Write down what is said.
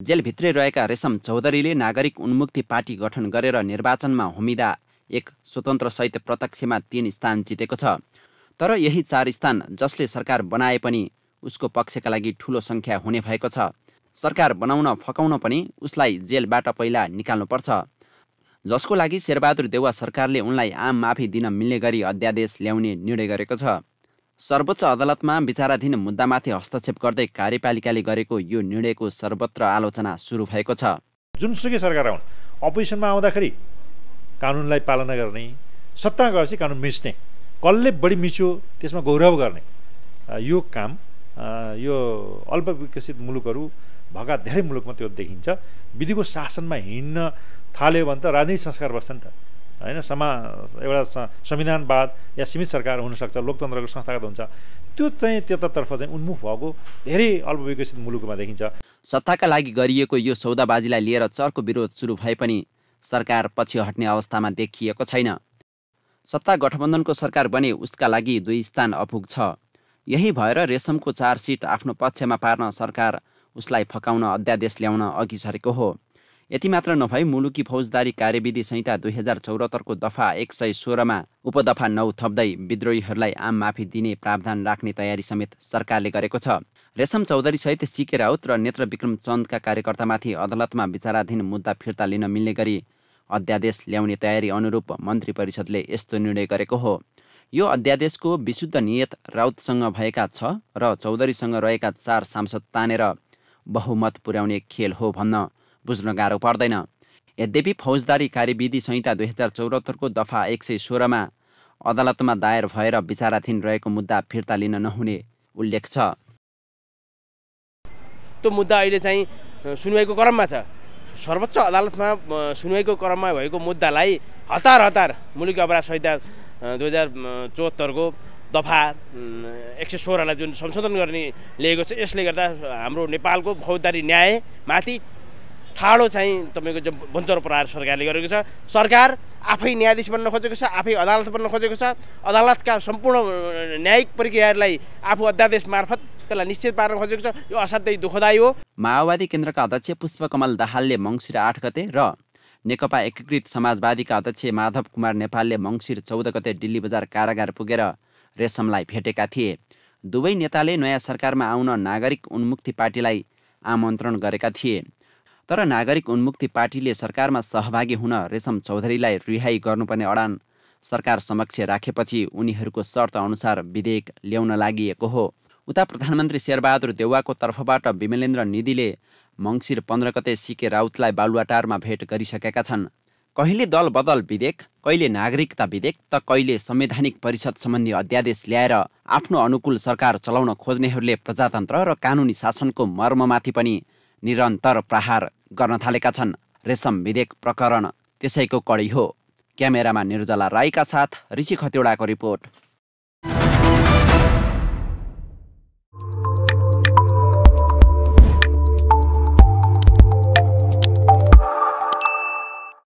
जेलभित्रै रहेका रेशम चौधरीले नागरिक उन्मुक्ति पार्टी गठन गरेर निर्वाचनमा होमिदा एक स्वतन्त्र सहित प्रत्यक्षमा तीन स्थान जितेको छ। तर यही चार स्थान जसले सरकार बनाए पनि उसको पक्षका लागि ठुलो सङ्ख्या हुने भएको छ। सरकार बनाउन फकाउन पनि उसलाई जेलबाट पहिला निकाल्नुपर्छ। जसको लागि शेरबहादुर देउवा सरकारले उनलाई आम माफी दिन मिल्ने गरी अध्यादेश ल्याउने निर्णय गरेको छ। सर्वोच्च अदालतमा विचाराधीन मुद्दामाथि हस्तक्षेप गर्दै कार्यपालिकाले गरेको यो निर्णयको सर्वत्र आलोचना सुरु भएको छ। जुनसुकै सरकार आउन् अपोजिसनमा आउँदाखेरि कानुनलाई पालना गर्ने सत्ता गएपछि कानुन मिच्ने कसले बढी मिच्यो त्यसमा गौरव गर्ने यो काम यो अल्प विकसित मुलुकहरू भएका धेरै मुलुकमा त्यो देखिन्छ। विधिको शासनमा हिँड्न थाल्यो भने त राजनीतिक संस्कार बस्छ नि त। होइन समा एउटा संविधानवाद या सीमित सरकार हुनसक्छ लोकतन्त्रको संस्थागत हुन्छ। त्यो चाहिँ त्यतातर्फ चाहिँ उन्मुख भएको धेरै अल्पविकसित मुलुकमा देखिन्छ। सत्ताका लागि गरिएको यो सौदाबाजीलाई लिएर चर्को विरोध सुरु भए पनि सरकार पछि हट्ने अवस्थामा देखिएको छैन। सत्ता गठबन्धनको सरकार बने उसका लागि दुई स्थान अपुग छ। यही भएर रेशमको चार सिट आफ्नो पक्षमा पार्न सरकार उसलाई फकाउन अध्यादेश ल्याउन अघि सरेको हो। यति मात्र नभई मुलुकी फौजदारी कार्यविधि संहिता दुई हजार चौरात्तरको दफा एक सय सोह्रमा उपदफा नौ थप्दै विद्रोहीहरूलाई आम माफी दिने प्रावधान राख्ने तयारी समेत सरकारले गरेको छ। रेशम चौधरीसहित सिके राउत र नेत्र विक्रम चन्दका कार्यकर्तामाथि अदालतमा विचाराधीन मुद्दा फिर्ता लिन मिल्ने गरी अध्यादेश ल्याउने तयारी अनुरूप मन्त्री परिषदले यस्तो निर्णय गरेको हो। यो अध्यादेशको विशुद्ध नियत राउतसँग भएका छ र चौधरीसँग रहेका चार सांसद तानेर बहुमत पुर्याउने खेल हो भन्न बुझ्न गाह्रो पर्दैन। यद्यपि फौजदारी कार्यविधि संहिता दुई हजार चौरात्तरको दफा एक सय सोह्रमा अदालतमा दायर भएर विचाराधीन रहेको मुद्दा फिर्ता लिन नहुने उल्लेख छ। त्यो मुद्दा अहिले चाहिँ सुनवाईको क्रममा छ। सर्वोच्च अदालतमा सुनवाईको क्रममा भएको मुद्दालाई हतार हतार मुलुकी अपराध संहिता दुई हजार चौहत्तरको दफा एक सय सोह्रलाई जुन संशोधन गर्ने लिएको छ यसले गर्दा हाम्रो नेपालको फौजदारी न्यायमाथि ठाडो चाहिँ तपाईँको जो बन्चरो प्रहार सरकारले गरेको छ। सरकार आफै न्यायाधीश बन्न खोजेको छ आफै अदालत बन्न खोजेको छ। अदालतका सम्पूर्ण न्यायिक प्रक्रियाहरूलाई आफू अध्यादेश मार्फत त्यसलाई निश्चित पार्न खोजेको छ। यो असाध्यै दुःखदायी हो। माओवादी केन्द्रका अध्यक्ष पुष्पकमल दाहालले मङ्सिर आठ गते र नेकपा एकीकृत समाजवादीका अध्यक्ष माधव कुमार नेपालले मङ्सिर चौध गते दिल्ली बजार कारागार पुगेर रेशमलाई भेटेका थिए। दुवै नेताले नयाँ सरकारमा आउन नागरिक उन्मुक्ति पार्टीलाई आमन्त्रण गरेका थिए। तर नागरिक उन्मुक्ति पार्टीले सरकारमा सहभागी हुन रेशम चौधरीलाई रिहाई गर्नुपर्ने अडान सरकार समक्ष राखेपछि उनीहरूको शर्त अनुसार विधेयक ल्याउन लागि हो। उता प्रधानमन्त्री शेरबहादुर देउवाको तर्फबाट विमलेन्द्र निधिले मङ्सिर पन्ध्र गते सिके राउतलाई बालुवाटारमा भेट गरिसकेका छन्। कहिले दल बदल विधेयक कहिले नागरिकता विधेयक त कहिले संवैधानिक परिषद सम्बन्धी अध्यादेश ल्याएर आफ्नो अनुकूल सरकार चलाउन खोज्नेहरूले प्रजातन्त्र र कानुनी शासनको मर्ममाथि पनि निरन्तर प्रहार गर्न थालेका छन्। रेशम विधेयक प्रकरण त्यसैको कडी हो। क्यामेरामा निर्जला राईका साथ ऋषि खतिवडाको रिपोर्ट।